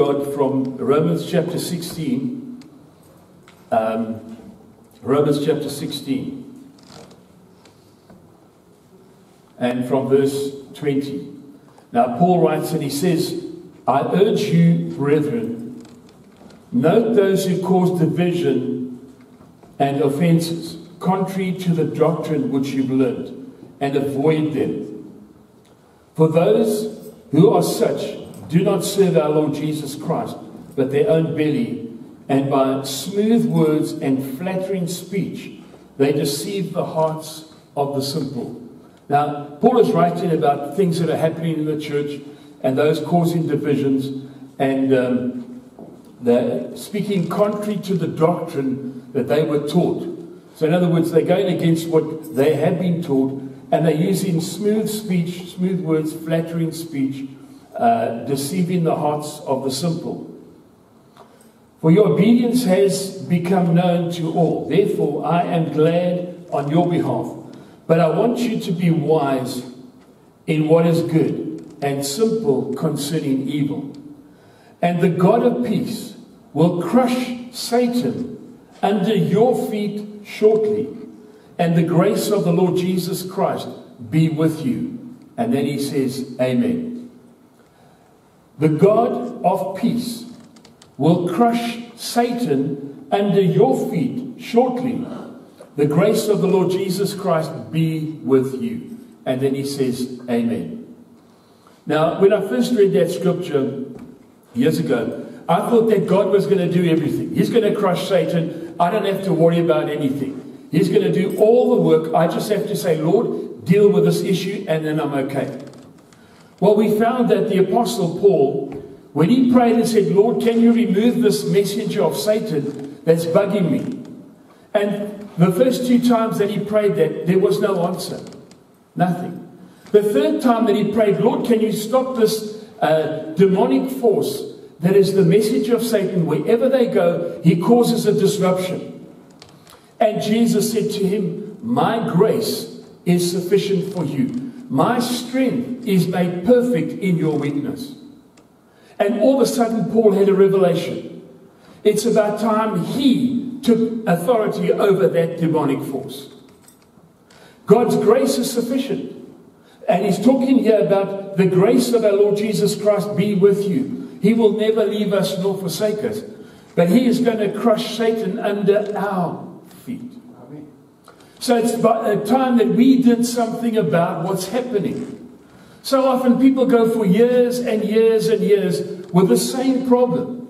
God from Romans chapter 16. Um, Romans chapter 16. And from verse 20. Now, Paul writes and he says, I urge you, brethren, note those who cause division and offenses, contrary to the doctrine which you've learned, and avoid them. For those who are such do not serve our Lord Jesus Christ, but their own belly, and by smooth words and flattering speech, they deceive the hearts of the simple. Now, Paul is writing about things that are happening in the church and those causing divisions and um, speaking contrary to the doctrine that they were taught. So, in other words, they're going against what they have been taught and they're using smooth speech, smooth words, flattering speech, uh, deceiving the hearts of the simple. For your obedience has become known to all. Therefore, I am glad on your behalf. But I want you to be wise in what is good and simple concerning evil. And the God of peace will crush Satan under your feet shortly. And the grace of the Lord Jesus Christ be with you. And then he says, Amen. The God of peace will crush Satan under your feet shortly. The grace of the Lord Jesus Christ be with you. And then he says, Amen. Now, when I first read that scripture years ago, I thought that God was going to do everything. He's going to crush Satan. I don't have to worry about anything. He's going to do all the work. I just have to say, Lord, deal with this issue, and then I'm okay. Well, we found that the Apostle Paul, when he prayed and said, Lord, can you remove this messenger of Satan that's bugging me? And the first two times that he prayed that, there was no answer. Nothing. The third time that he prayed, Lord, can you stop this uh, demonic force that is the message of Satan? Wherever they go, he causes a disruption. And Jesus said to him, My grace is sufficient for you. My strength is made perfect in your weakness. And all of a sudden, Paul had a revelation. It's about time he took authority over that demonic force. God's grace is sufficient. And he's talking here about the grace of our Lord Jesus Christ be with you. He will never leave us nor forsake us. But he is going to crush Satan under our feet. So it's about a time that we did something about what's happening. So often people go for years and years and years with the same problem.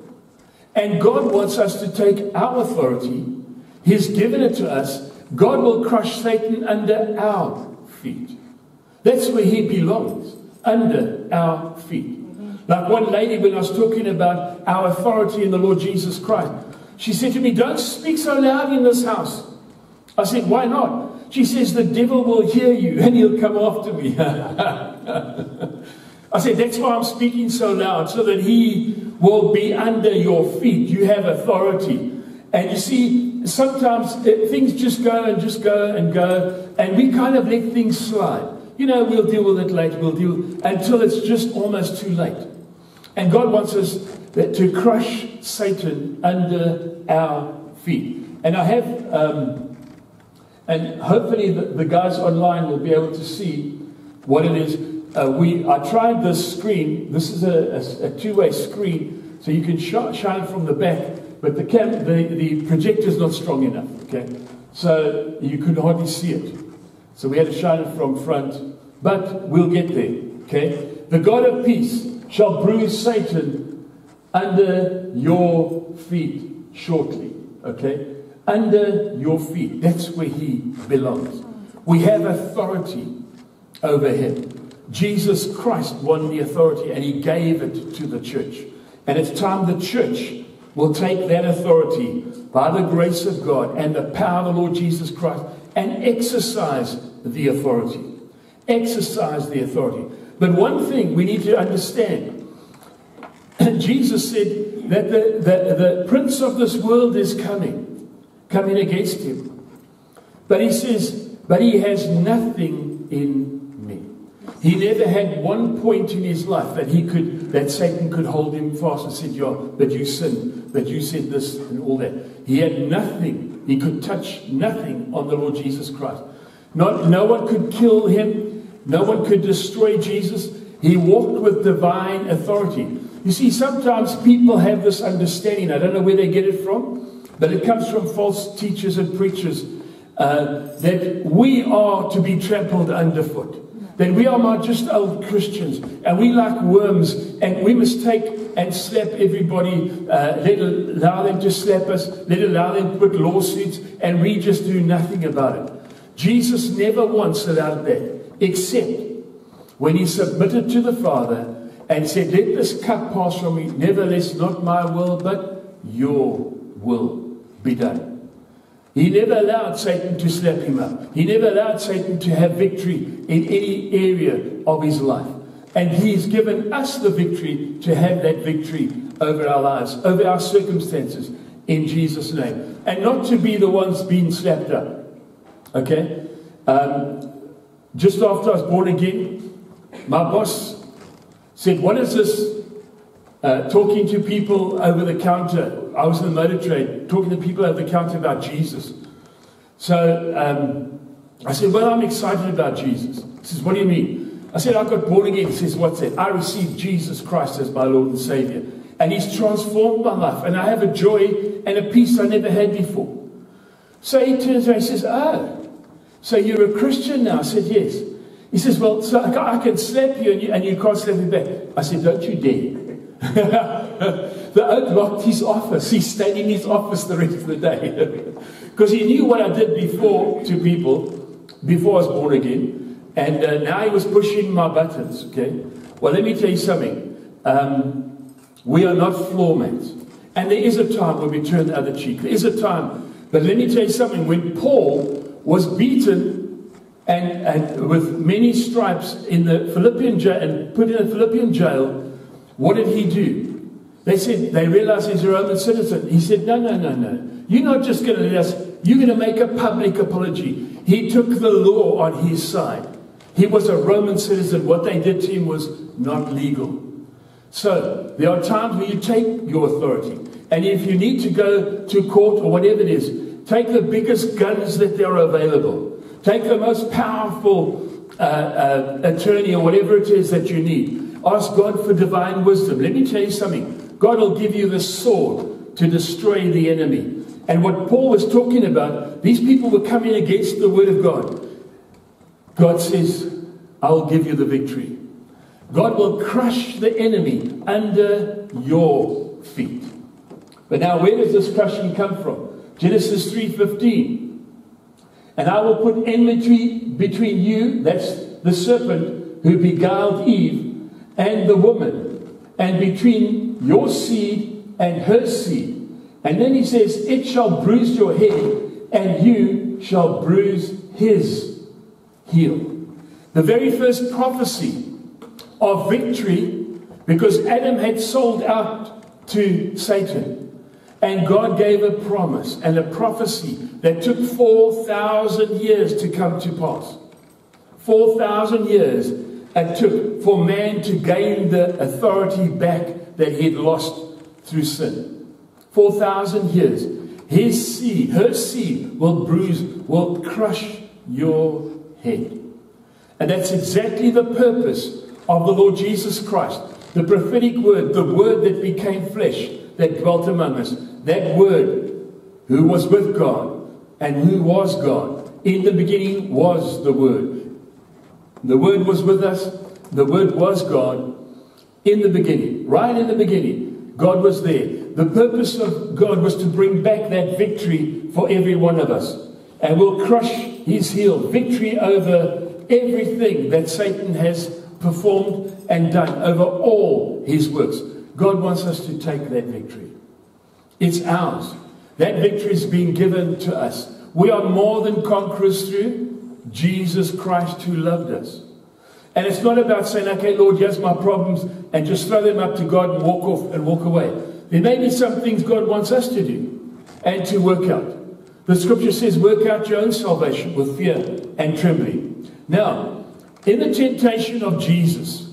And God wants us to take our authority. He's given it to us. God will crush Satan under our feet. That's where he belongs, under our feet. Like one lady, when I was talking about our authority in the Lord Jesus Christ, she said to me, Don't speak so loud in this house. I said, Why not? She says, The devil will hear you and he'll come after me. I said, That's why I'm speaking so loud, so that he will be under your feet. You have authority. And you see, sometimes things just go and just go and go, and we kind of let things slide. You know, we'll deal with it later, we'll deal until it's just almost too late. And God wants us to crush Satan under our feet. And I have, um, and hopefully the, the, guys online will be able to see what it is. Uh, we I tried this screen. This is a, a, a two-way screen, so you can sh- shine from the back, but the cam the, the projector is not strong enough. Okay, so you could hardly see it. So we had to shine it from front, but we'll get there. Okay, the God of peace shall bruise Satan under your feet shortly. Okay, under your feet. That's where he belongs. We have authority over him. Jesus Christ won the authority and he gave it to the church. And it's time the church will take that authority by the grace of God and the power of the Lord Jesus Christ and exercise the authority. Exercise the authority. But one thing we need to understand Jesus said that the, the, the prince of this world is coming, coming against him. But he says, but he has nothing in me. He never had one point in his life that he could, that Satan could hold him fast and said, "Yeah, but you sinned, that you said this and all that." He had nothing. He could touch nothing on the Lord Jesus Christ. Not, no one could kill him. No one could destroy Jesus. He walked with divine authority. You see, sometimes people have this understanding. I don't know where they get it from, but it comes from false teachers and preachers uh, that we are to be trampled underfoot. That we are not just old Christians and we like worms and we must take and slap everybody, uh, let allow them to slap us, let allow them to put lawsuits, and we just do nothing about it. Jesus never once allowed that, except when he submitted to the Father and said, Let this cup pass from me. Nevertheless, not my will, but your will be done. He never allowed Satan to slap him up. He never allowed Satan to have victory in any area of his life. And he's given us the victory to have that victory over our lives, over our circumstances, in Jesus' name. And not to be the ones being slapped up. Okay? Um, just after I was born again, my boss said, What is this? Uh, talking to people over the counter. I was in the motor trade, talking to people over the counter about Jesus. So um, I said, Well, I'm excited about Jesus. He says, What do you mean? I said, I got born again. He says, What's that? I received Jesus Christ as my Lord and Savior. And He's transformed my life. And I have a joy and a peace I never had before. So he turns around and says, Oh, so you're a Christian now? I said, Yes. He says, Well, so I can slap you and, you and you can't slap me back. I said, Don't you dare. the oak locked his office. He stayed in his office the rest of the day. Because he knew what I did before to people, before I was born again. And uh, now he was pushing my buttons, okay? Well, let me tell you something. Um, we are not floor mats. And there is a time when we turn the other cheek. There is a time. But let me tell you something. When Paul was beaten and, and with many stripes in the Philippian jail and put in a Philippian jail, what did he do? They said, they realized he's a Roman citizen. He said, no, no, no, no. You're not just going to let us, you're going to make a public apology. He took the law on his side. He was a Roman citizen. What they did to him was not legal. So there are times when you take your authority. And if you need to go to court or whatever it is, take the biggest guns that there are available. Take the most powerful uh, uh, attorney or whatever it is that you need. Ask God for divine wisdom. Let me tell you something. God will give you the sword to destroy the enemy. And what Paul was talking about, these people were coming against the word of God. God says, I'll give you the victory. God will crush the enemy under your feet. But now where does this crushing come from? Genesis 3:15. And I will put enmity between you, that's the serpent who beguiled Eve, and the woman, and between your seed and her seed. And then he says, It shall bruise your head, and you shall bruise his heel. The very first prophecy of victory, because Adam had sold out to Satan. And God gave a promise and a prophecy that took 4,000 years to come to pass. 4,000 years it took for man to gain the authority back that he had lost through sin. 4,000 years. His seed, her seed, will bruise, will crush your head. And that's exactly the purpose of the Lord Jesus Christ. The prophetic word, the word that became flesh, that dwelt among us that Word who was with God and who was God. In the beginning was the Word. The Word was with us. The Word was God in the beginning. Right in the beginning, God was there. The purpose of God was to bring back that victory for every one of us. And we'll crush his heel. Victory over everything that Satan has performed and done, over all his works. God wants us to take that victory. It's ours. That victory is being given to us. We are more than conquerors through Jesus Christ who loved us. And it's not about saying, okay, Lord, here's my problems, and just throw them up to God and walk off and walk away. There may be some things God wants us to do and to work out. The scripture says, work out your own salvation with fear and trembling. Now, In the temptation of Jesus,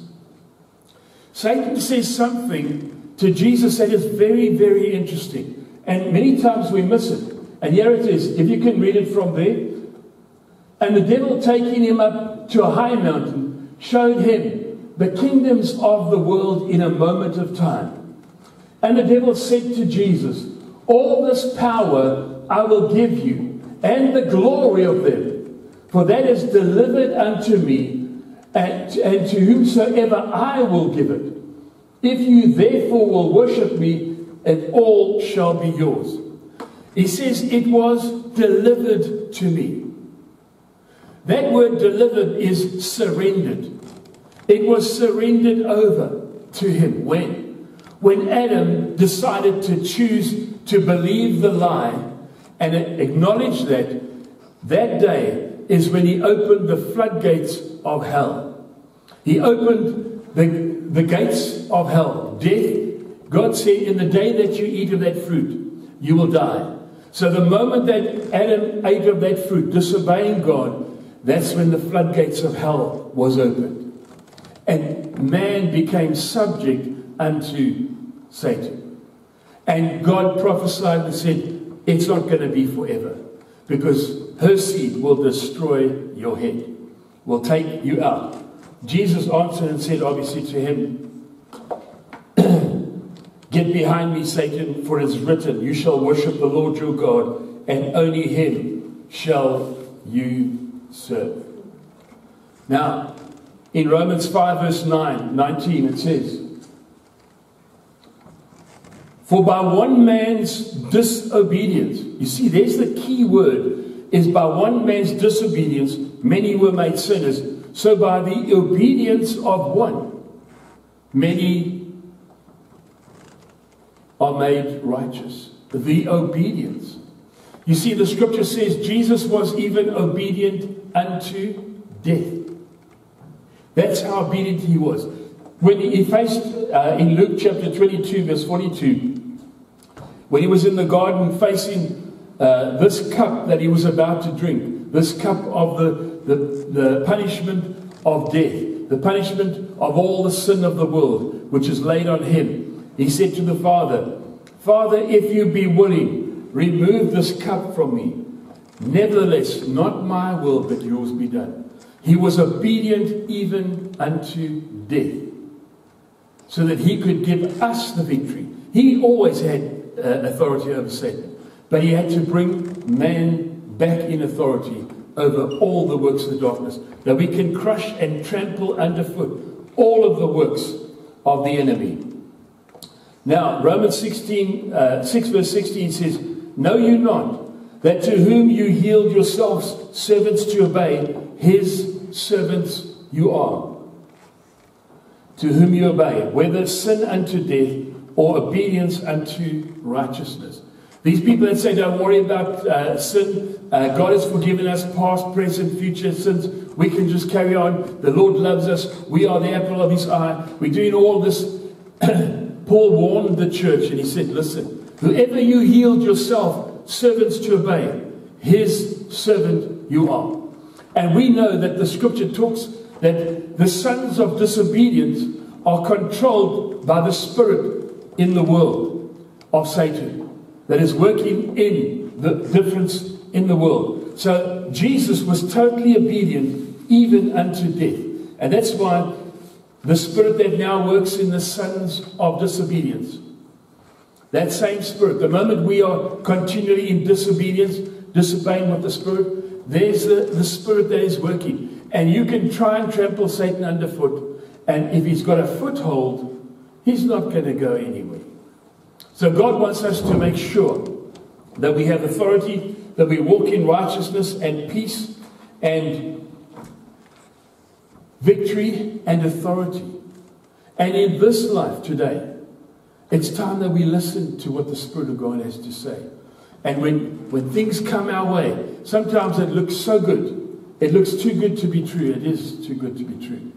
Satan says something to Jesus that is very, very interesting. And many times we miss it. And here it is. If you can read it from there. And the devil taking him up to a high mountain showed him the kingdoms of the world in a moment of time. And the devil said to Jesus, All this power I will give you, and the glory of them, for that is delivered unto me, and, and to whomsoever I will give it. If you therefore will worship me, it all shall be yours. He says, It was delivered to me. That word delivered is surrendered. It was surrendered over to him. When? When Adam decided to choose to believe the lie and acknowledge that, that day is when he opened the floodgates of hell. He opened the, the gates of hell. Death, God said, in the day that you eat of that fruit, you will die. So the moment that Adam ate of that fruit, disobeying God, that's when the floodgates of hell was opened. And man became subject unto Satan. And God prophesied and said, It's not going to be forever because her seed will destroy your head, will take you out. Jesus answered and said, obviously, to him, Get behind me, Satan, for it is written, You shall worship the Lord your God, and only him shall you serve. Now, in Romans 5, verse 9, 19, it says, For by one man's disobedience, you see, there's the key word, is by one man's disobedience, many were made sinners. So by the obedience of one, many are made righteous. The obedience. You see, the scripture says Jesus was even obedient unto death. That's how obedient he was. When he faced, uh, in Luke chapter 22, verse 42, when he was in the garden facing uh, this cup that he was about to drink, this cup of the, the, the punishment of death, the punishment of all the sin of the world, which is laid on him, he said to the Father, Father, if you be willing, Remove this cup from me. Nevertheless, not my will, but yours be done. He was obedient even unto death, so that he could give us the victory. He always had uh, authority over Satan, but he had to bring man back in authority over all the works of the darkness, that we can crush and trample underfoot all of the works of the enemy. Now, Romans 16, uh, 6 verse 16 says, Know you not that to whom you yield yourselves servants to obey, his servants you are? To whom you obey, whether sin unto death or obedience unto righteousness. These people that say, don't worry about uh, sin, uh, God has forgiven us past, present, future sins. We can just carry on. The Lord loves us. We are the apple of his eye. We're doing all this. Paul warned the church and he said, listen, Whoever you yield yourself servants to obey, his servant you are. And we know that the scripture talks that the sons of disobedience are controlled by the spirit in the world of Satan that is working in the difference in the world. So Jesus was totally obedient even unto death. And that's why the spirit that now works in the sons of disobedience that same spirit, the moment we are continually in disobedience, disobeying what the spirit, there's the, the spirit that is working. And you can try and trample Satan underfoot. And if he's got a foothold, he's not going to go anywhere. So God wants us to make sure that we have authority, that we walk in righteousness and peace and victory and authority. And in this life today, it's time that we listen to what the Spirit of God has to say. And when, when things come our way, sometimes it looks so good. It looks too good to be true. It is too good to be true.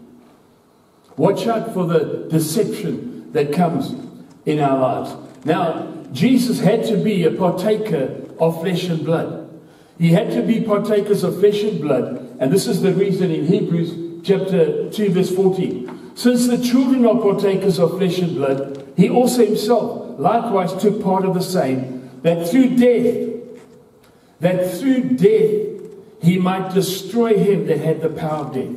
Watch out for the deception that comes in our lives. Now, Jesus had to be a partaker of flesh and blood. He had to be partakers of flesh and blood. And this is the reason in Hebrews chapter 2, verse 14. Since the children are partakers of flesh and blood, he also himself likewise took part of the same, that through death, that through death he might destroy him that had the power of death.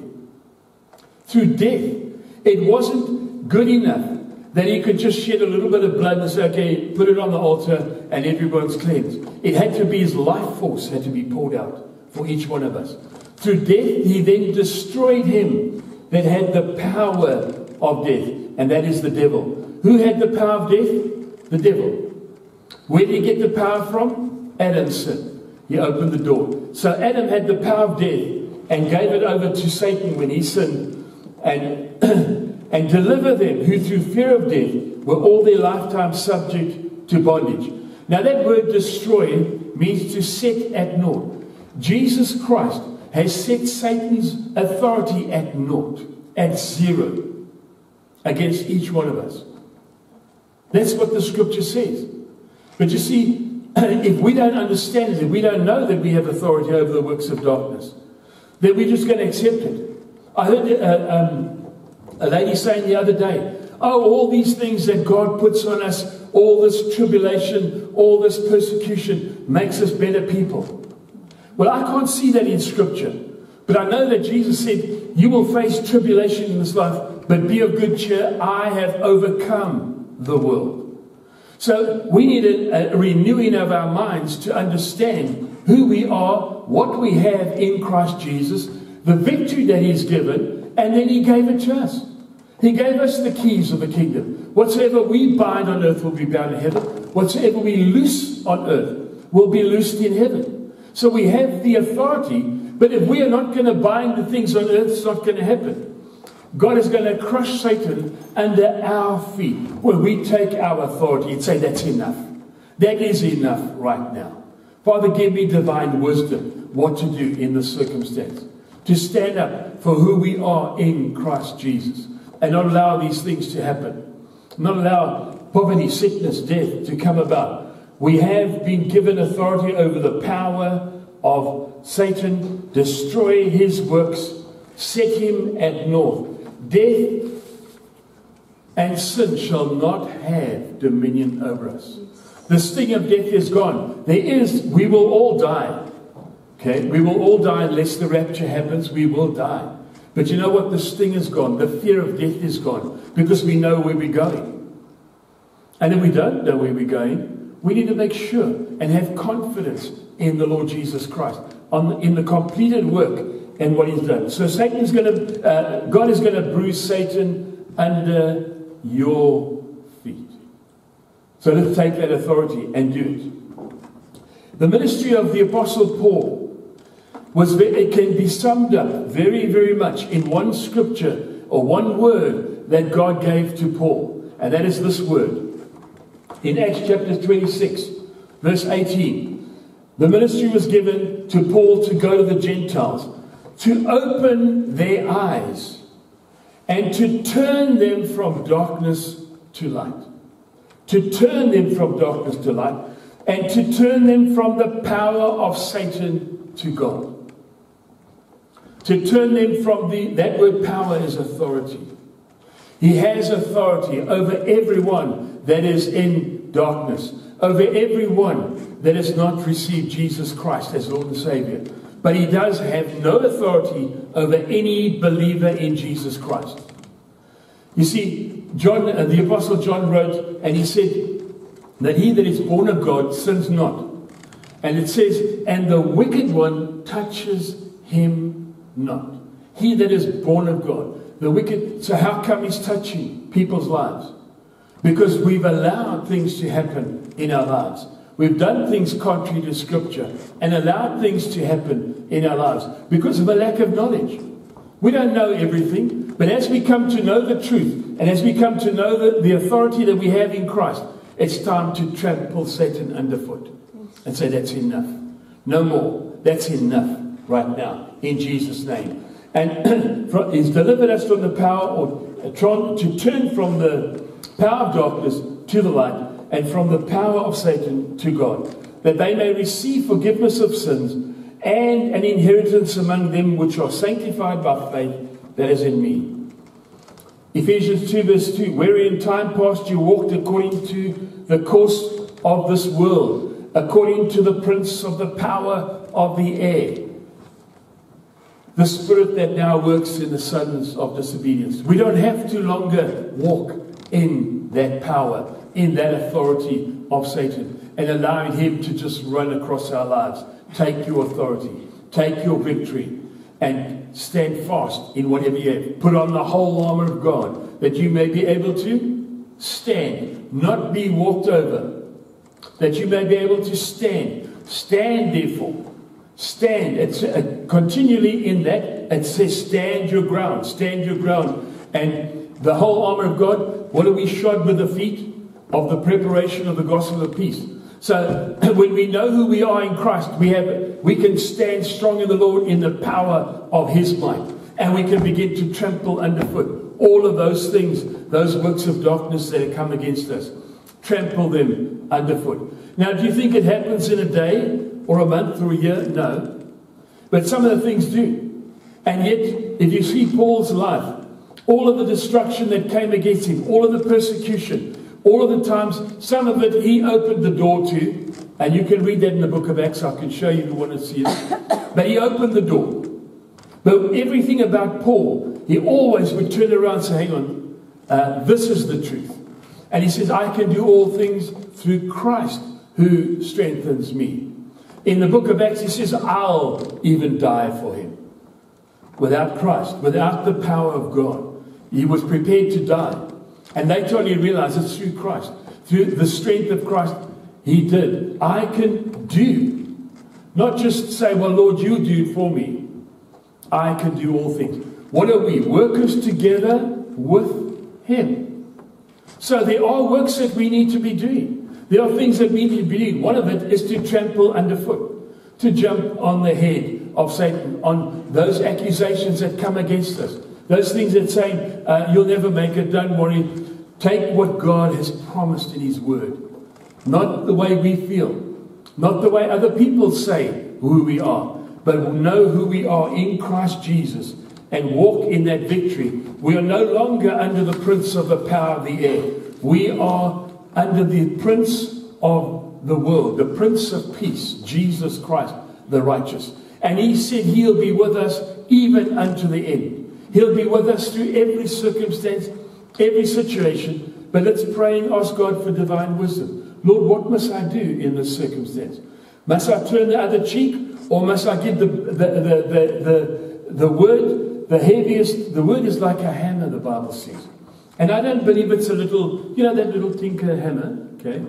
Through death. It wasn't good enough that he could just shed a little bit of blood and say, okay, put it on the altar and everyone's cleansed. It had to be his life force had to be poured out for each one of us. Through death, he then destroyed him that had the power of death, and that is the devil. Who had the power of death? The devil. Where did he get the power from? Adam's sin. He opened the door. So Adam had the power of death and gave it over to Satan when he sinned and, and deliver them who through fear of death were all their lifetime subject to bondage. Now that word destroy means to set at naught. Jesus Christ has set Satan's authority at naught, at zero, against each one of us. That's what the scripture says. But you see, if we don't understand it, if we don't know that we have authority over the works of darkness, then we're just going to accept it. I heard uh, um, a lady saying the other day, Oh, all these things that God puts on us, all this tribulation, all this persecution makes us better people. Well, I can't see that in Scripture. But I know that Jesus said, You will face tribulation in this life, but be of good cheer. I have overcome the world. So we need a, a renewing of our minds to understand who we are, what we have in Christ Jesus, the victory that He's given, and then He gave it to us. He gave us the keys of the kingdom. Whatsoever we bind on earth will be bound in heaven. Whatsoever we loose on earth will be loosed in heaven. So we have the authority, but if we are not going to bind the things on earth, it's not going to happen. God is going to crush Satan under our feet when we take our authority and say, That's enough. That is enough right now. Father, give me divine wisdom what to do in this circumstance. To stand up for who we are in Christ Jesus and not allow these things to happen. Not allow poverty, sickness, death to come about. We have been given authority over the power of Satan, destroy his works, set him at naught. Death and sin shall not have dominion over us. The sting of death is gone. There is, we will all die. Okay, we will all die unless the rapture happens, we will die. But you know what? The sting is gone. The fear of death is gone because we know where we're going. And if we don't know where we're going, we need to make sure and have confidence in the Lord Jesus Christ, on, in the completed work and what he's done. So Satan's going to, uh, God is going to bruise Satan under your feet. So let's take that authority and do it. The ministry of the Apostle Paul was it can be summed up very, very much in one scripture or one word that God gave to Paul, and that is this word. In Acts chapter 26, verse 18, the ministry was given to Paul to go to the Gentiles to open their eyes and to turn them from darkness to light. To turn them from darkness to light and to turn them from the power of Satan to God. To turn them from the, that word power is authority. He has authority over everyone that is in darkness, over everyone that has not received Jesus Christ as Lord and Savior. But he does have no authority over any believer in Jesus Christ. You see, John, uh, the Apostle John wrote, and he said that he that is born of God sins not. And it says, and the wicked one touches him not. He that is born of God. The wicked, so how come he's touching people's lives? Because we've allowed things to happen in our lives. We've done things contrary to Scripture and allowed things to happen in our lives because of a lack of knowledge. We don't know everything, but as we come to know the truth and as we come to know the, the authority that we have in Christ, it's time to trample Satan underfoot and say, That's enough. No more. That's enough right now, in Jesus' name. And He's delivered us from the power, or to turn from the power of darkness to the light and from the power of Satan to God, that they may receive forgiveness of sins and an inheritance among them which are sanctified by faith that is in me. Ephesians 2, verse 2 Where in time past you walked according to the course of this world, according to the prince of the power of the air, the spirit that now works in the sons of disobedience. We don't have to longer walk in that power, in that authority of Satan, and allowing him to just run across our lives. Take your authority, take your victory, and stand fast in whatever you have. Put on the whole armor of God that you may be able to stand, not be walked over, that you may be able to stand. Stand, therefore. Stand. It's uh, continually in that. It says, stand your ground, stand your ground. And the whole armor of God, what are we shod with the feet? Of the preparation of the gospel of peace. So when we know who we are in Christ, we have we can stand strong in the Lord in the power of his might. And we can begin to trample underfoot all of those things, those works of darkness that have come against us. Trample them underfoot. Now, do you think it happens in a day or a month or a year? No. But some of the things do. And yet, if you see Paul's life, all of the destruction that came against him, all of the persecution, all of the times, some of it he opened the door to, and you can read that in the book of Acts. I can show you if you want to see it. But he opened the door. But everything about Paul, he always would turn around and say, Hang on, uh, this is the truth. And he says, I can do all things through Christ who strengthens me. In the book of Acts, he says, I'll even die for him. Without Christ, without the power of God, he was prepared to die. And later on, he realized it's through Christ, through the strength of Christ, he did. I can do. Not just say, well, Lord, you do it for me. I can do all things. What are we? Workers together with him. So there are works that we need to be doing. There are things that we need to be doing. One of it is to trample underfoot, to jump on the head of Satan, on those accusations that come against us. Those things that say, uh, you'll never make it, don't worry. Take what God has promised in His Word. Not the way we feel, not the way other people say who we are, but know who we are in Christ Jesus and walk in that victory. We are no longer under the prince of the power of the air. We are under the prince of the world, the prince of peace, Jesus Christ, the righteous. And he said he'll be with us even unto the end. He'll be with us through every circumstance, every situation. But let's pray and ask God for divine wisdom. Lord, what must I do in this circumstance? Must I turn the other cheek or must I give the, the, the, the, the, the word, the heaviest? The word is like a hammer, the Bible says. And I don't believe it's a little, you know, that little tinker hammer, okay?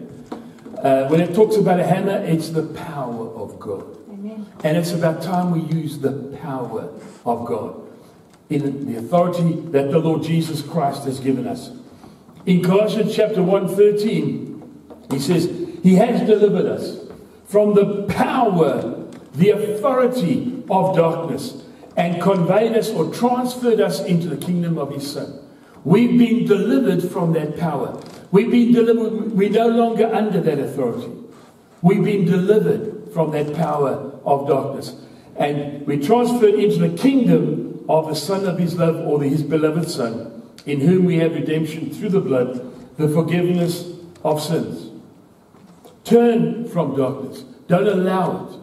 Uh, when it talks about a hammer, it's the power of God. Amen. And it's about time we use the power of God in the authority that the Lord Jesus Christ has given us. In Colossians chapter 1:13, he says, He has delivered us from the power, the authority of darkness, and conveyed us or transferred us into the kingdom of his Son. We've been delivered from that power. We've been delivered, we're no longer under that authority. We've been delivered from that power of darkness. And we transferred into the kingdom of the Son of His love, or His beloved Son, in whom we have redemption through the blood, the forgiveness of sins. Turn from darkness. Don't allow it.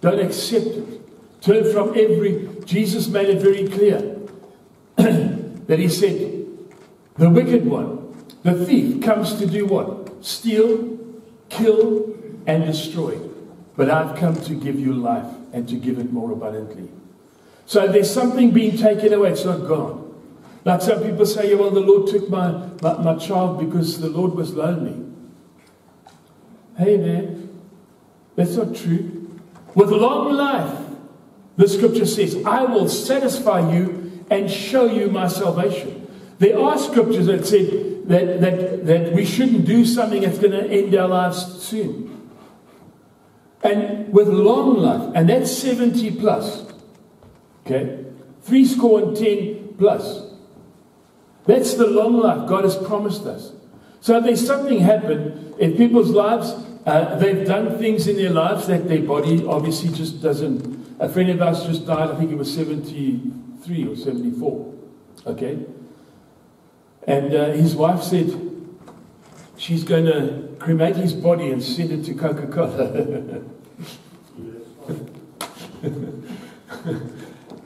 Don't accept it. Turn from every. Jesus made it very clear that He said, the wicked one, the thief, comes to do what? Steal, kill, and destroy. But I've come to give you life and to give it more abundantly. So there's something being taken away, it's not gone. Like some people say, well, the Lord took my, my, my child because the Lord was lonely. Hey, man, that's not true. With long life, the scripture says, I will satisfy you and show you my salvation. There are scriptures that said that, that, that we shouldn't do something that's going to end our lives soon. And with long life, and that's 70 plus. Okay? Three score and ten plus. That's the long life God has promised us. So there's something happened in people's lives, uh, they've done things in their lives that their body obviously just doesn't. A friend of ours just died, I think he was 73 or 74. Okay? And uh, his wife said she's going to cremate his body and send it to Coca Cola.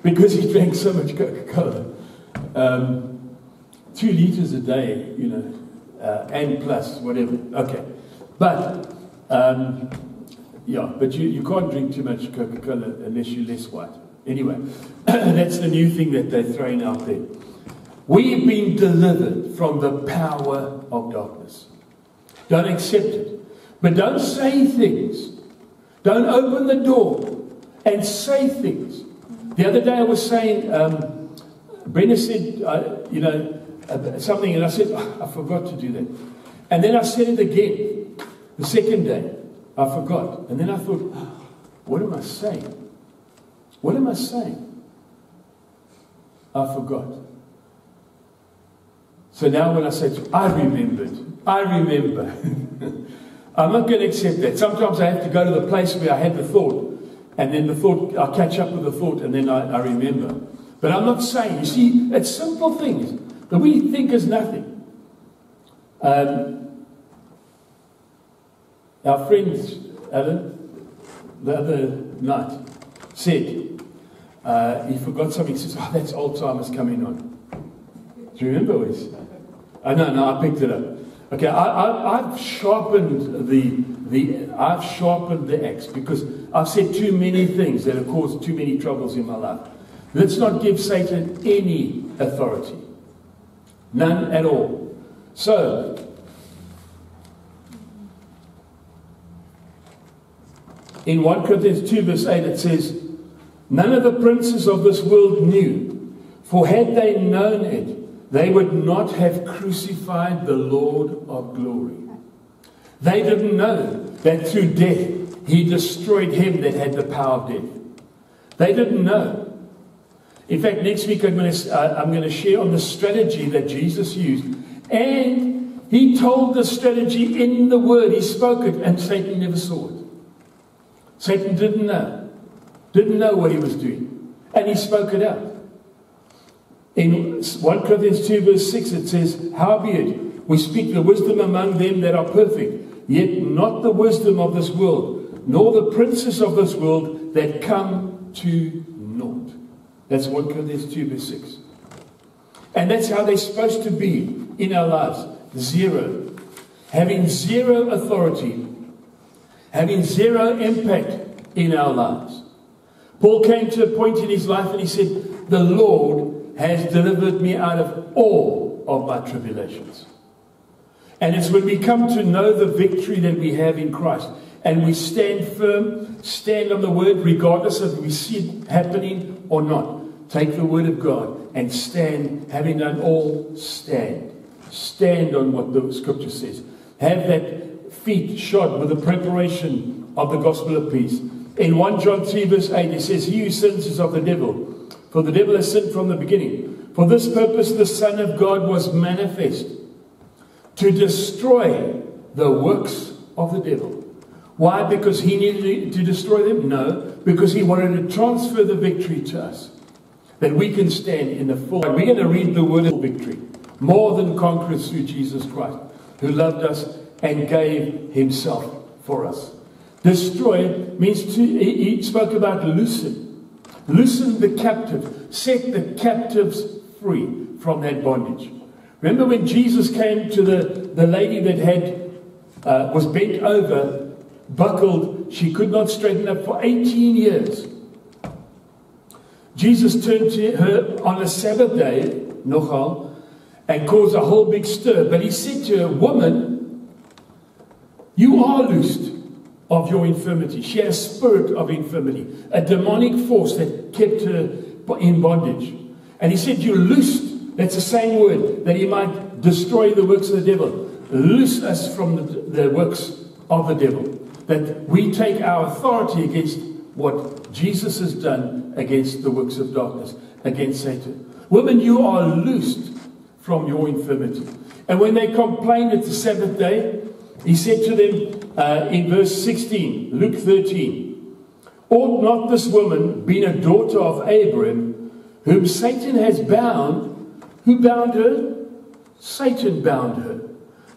because he drank so much Coca Cola. Um, two liters a day, you know, uh, and plus, whatever. Okay. But, um, yeah, but you, you can't drink too much Coca Cola unless you're less white. Anyway, that's the new thing that they're throwing out there. We've been delivered from the power of darkness. Don't accept it. But don't say things. Don't open the door and say things. The other day I was saying, um, Brenda said, uh, you know, uh, something, and I said, oh, I forgot to do that. And then I said it again. The second day, I forgot. And then I thought, what am I saying? What am I saying? I forgot. So now when I say, I remembered, I remember. I'm not going to accept that. Sometimes I have to go to the place where I had the thought, and then the thought, I catch up with the thought, and then I, I remember. But I'm not saying, you see, it's simple things that we think is nothing. Um, our friend Alan, the other night, said uh, he forgot something. He says, Oh, that's Alzheimer's coming on. Do you remember this? I uh, know, no, I picked it up. Okay, I, have sharpened the, the I've sharpened the axe because I've said too many things that have caused too many troubles in my life. Let's not give Satan any authority. None at all. So, in 1 Corinthians 2, verse 8, it says, None of the princes of this world knew, for had they known it, they would not have crucified the Lord of glory. They didn't know that through death he destroyed him that had the power of death. They didn't know. In fact, next week I'm going, to, uh, I'm going to share on the strategy that Jesus used. And he told the strategy in the word. He spoke it, and Satan never saw it. Satan didn't know. Didn't know what he was doing. And he spoke it out. In 1 Corinthians 2, verse 6, it says, Howbeit, we speak the wisdom among them that are perfect, yet not the wisdom of this world, nor the princes of this world that come to naught. That's 1 Corinthians 2, verse 6. And that's how they're supposed to be in our lives. Zero. Having zero authority having zero impact in our lives. Paul came to a point in his life and he said, The Lord has delivered me out of all of my tribulations. And it's when we come to know the victory that we have in Christ and we stand firm, stand on the word, regardless of we see it happening or not. Take the word of God and stand, having done all, stand. Stand on what the scripture says. Have that feet shod with the preparation of the gospel of peace. In 1 John 3, verse 8, it says, He who sins is of the devil, for the devil has sinned from the beginning. For this purpose, the Son of God was manifest to destroy the works of the devil. Why? Because he needed to destroy them? No, because he wanted to transfer the victory to us. That we can stand in the full. We're going to read the word of victory. More than conquerors through Jesus Christ, who loved us and gave himself for us. Destroy means to, he spoke about loosen. Loosen the captive. Set the captives free from that bondage. Remember when Jesus came to the, the lady that had uh, was bent over, buckled, she could not straighten up for 18 years. Jesus turned to her on a Sabbath day, nochal, and caused a whole big stir. But he said to her, Woman, you are loosed of your infirmity. She had a spirit of infirmity, a demonic force that kept her in bondage. And he said, You're loosed. That's the same word that he might destroy the works of the devil. Loose us from the, the works of the devil. That we take our authority against what Jesus has done against the works of darkness, against Satan. Women, you are loosed from your infirmity. And when they complained at the Sabbath day, he said to them uh, in verse 16, Luke 13, Ought not this woman, being a daughter of Abraham, whom Satan has bound, Who bound her? Satan bound her.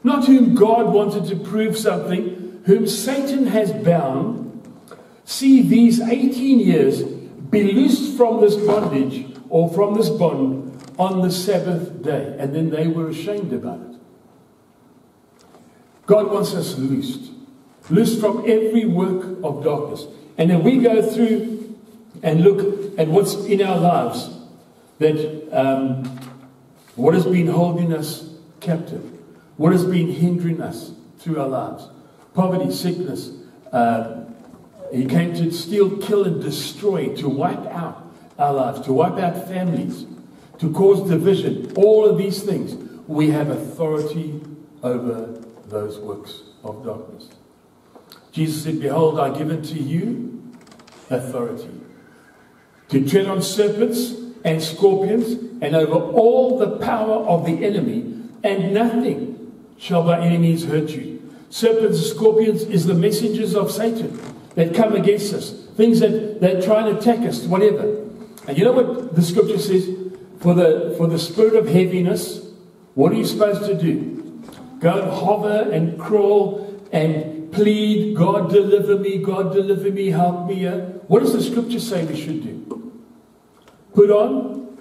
Not whom God wanted to prove something, whom Satan has bound. See, these 18 years be loosed from this bondage or from this bond on the Sabbath day. And then they were ashamed about it. God wants us loosed, loosed from every work of darkness. And then we go through and look at what's in our lives that um, what has been holding us captive, what has been hindering us through our lives poverty, sickness. Uh, he came to steal, kill, and destroy, to wipe out our lives, to wipe out families, to cause division. All of these things. We have authority over those works of darkness. Jesus said, Behold, I give unto you authority to tread on serpents and scorpions and over all the power of the enemy, and nothing shall by any means hurt you. Serpents and scorpions is the messengers of Satan that come against us, things that, that try and attack us, whatever. And you know what the scripture says? For the, for the spirit of heaviness, what are you supposed to do? Go and hover and crawl and plead, God deliver me, God deliver me, help me. What does the scripture say we should do? Put on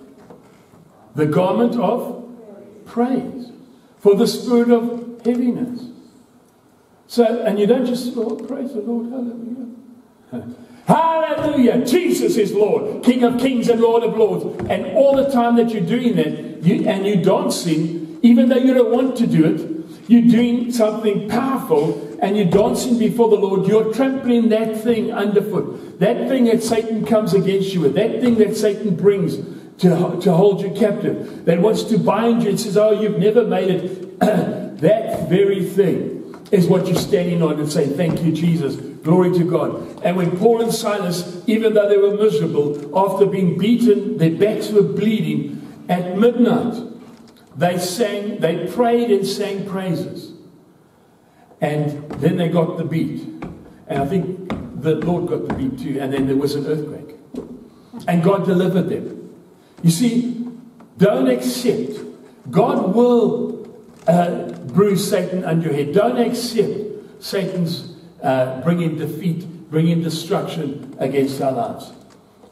the garment of praise for the spirit of heaviness. So, and you don't just, oh, praise the Lord, hallelujah. Hallelujah. Jesus is Lord, King of kings and Lord of lords. And all the time that you're doing that, you, and you're dancing, even though you don't want to do it, you're doing something powerful and you're dancing before the Lord. You're trampling that thing underfoot. That thing that Satan comes against you with, that thing that Satan brings to, to hold you captive, that wants to bind you and says, Oh, you've never made it. that very thing is what you're standing on and saying, Thank you, Jesus. Glory to God. And when Paul and Silas, even though they were miserable, after being beaten, their backs were bleeding, at midnight, they sang, they prayed and sang praises. And then they got the beat. And I think the Lord got the beat too. And then there was an earthquake. And God delivered them. You see, don't accept. God will uh, bruise Satan under your head. Don't accept Satan's uh, bringing defeat, bringing destruction against our lives.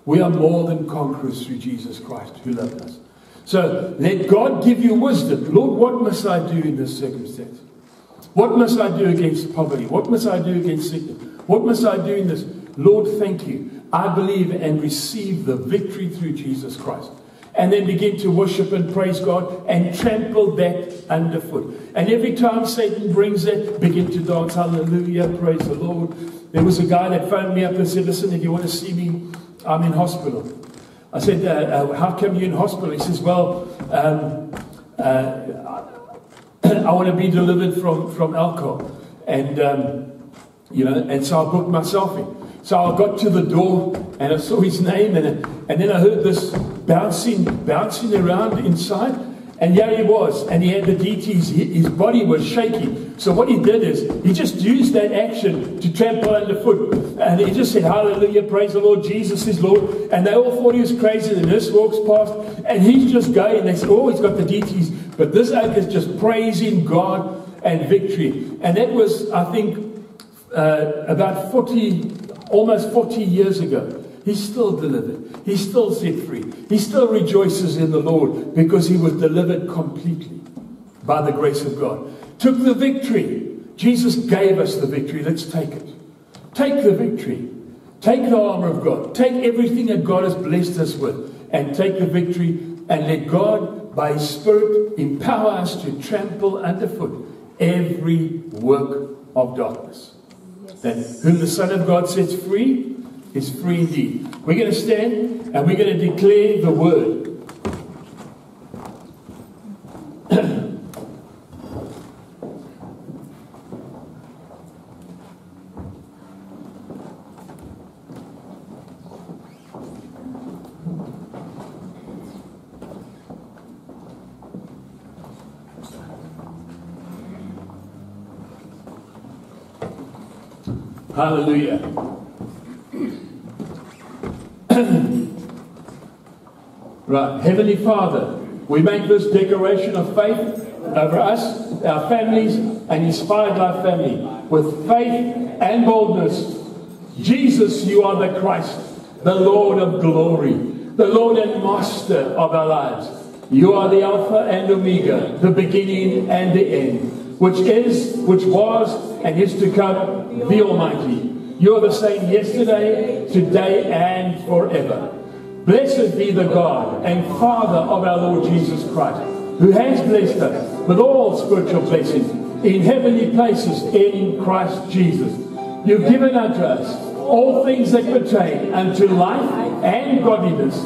We are more than conquerors through Jesus Christ who loved us. So let God give you wisdom. Lord, what must I do in this circumstance? What must I do against poverty? What must I do against sickness? What must I do in this? Lord, thank you. I believe and receive the victory through Jesus Christ. And then begin to worship and praise God and trample that underfoot. And every time Satan brings it, begin to dance, hallelujah, praise the Lord. There was a guy that phoned me up and said, Listen, if you want to see me, I'm in hospital. I said, uh, uh, How come you're in hospital? He says, Well, um, uh, I want to be delivered from, from alcohol. And, um, you know, and so I booked myself in. So I got to the door and I saw his name, and, and then I heard this bouncing, bouncing around inside. And yeah, he was, and he had the DTs. His body was shaking. So what he did is he just used that action to trample underfoot, and he just said, "Hallelujah, praise the Lord, Jesus is Lord." And they all thought he was crazy. The nurse walks past, and he's just going. They said, "Oh, he's got the DTs," but this oak is just praising God and victory. And that was, I think, uh, about forty, almost forty years ago. He's still delivered. He's still set free. He still rejoices in the Lord because he was delivered completely by the grace of God. Took the victory. Jesus gave us the victory. Let's take it. Take the victory. Take the armor of God. Take everything that God has blessed us with and take the victory and let God, by His Spirit, empower us to trample underfoot every work of darkness. Yes. That whom the Son of God sets free is free indeed. We're going to stand and we're going to declare the word. Hallelujah. Right, Heavenly Father, We make this declaration of faith over us, our families, and Inspired Life family with faith and boldness. Jesus, you are the Christ, the Lord of glory, the Lord and Master of our lives. You are the Alpha and Omega, the beginning and the end, which is, which was, and is to come, the Almighty. You are the same yesterday, today, and forever. Blessed be the God and Father of our Lord Jesus Christ, who has blessed us with all spiritual blessings in heavenly places in Christ Jesus. You've given unto us all things that pertain unto life and godliness,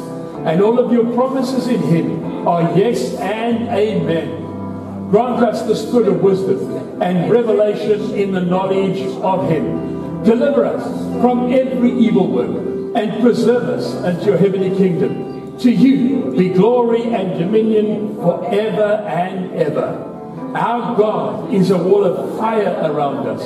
and all of your promises in Him are yes and amen. Grant us the spirit of wisdom and revelation in the knowledge of Him. Deliver us from every evil work and preserve us unto your heavenly kingdom. To you be glory and dominion forever and ever. Our God is a wall of fire around us,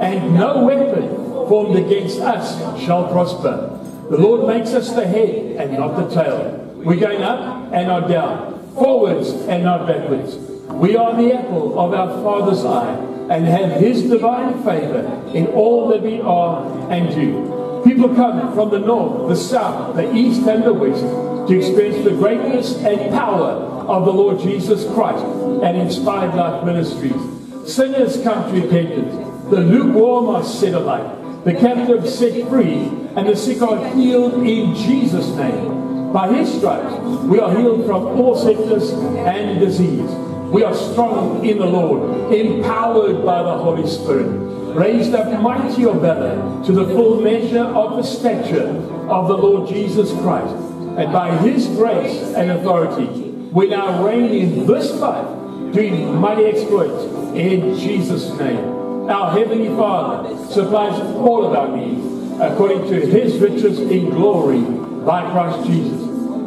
and no weapon formed against us shall prosper. The Lord makes us the head and not the tail. We're going up and not down, forwards and not backwards. We are the apple of our Father's eye and have His divine favor in all that we are and do. People come from the north, the south, the east, and the west to experience the greatness and power of the Lord Jesus Christ and Inspired Life Ministries. Sinners come to repentance. The lukewarm are set alight. The captives set free, and the sick are healed in Jesus' name. By His stripes, we are healed from all sickness and disease. We are strong in the Lord, empowered by the Holy Spirit raised up mighty of valor to the full measure of the stature of the Lord Jesus Christ. And by his grace and authority, we now reign in this life, doing mighty exploits in Jesus' name. Our Heavenly Father supplies all of our needs according to his riches in glory by Christ Jesus.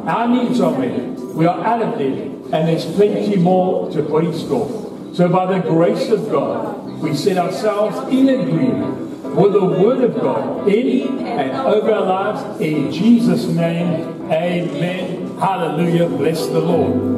Our needs are met. We are out of debt, and there's plenty more to in store. So by the grace of God, we set ourselves in agreement with the Word of God in and over our lives. In Jesus' name, amen. Hallelujah. Bless the Lord.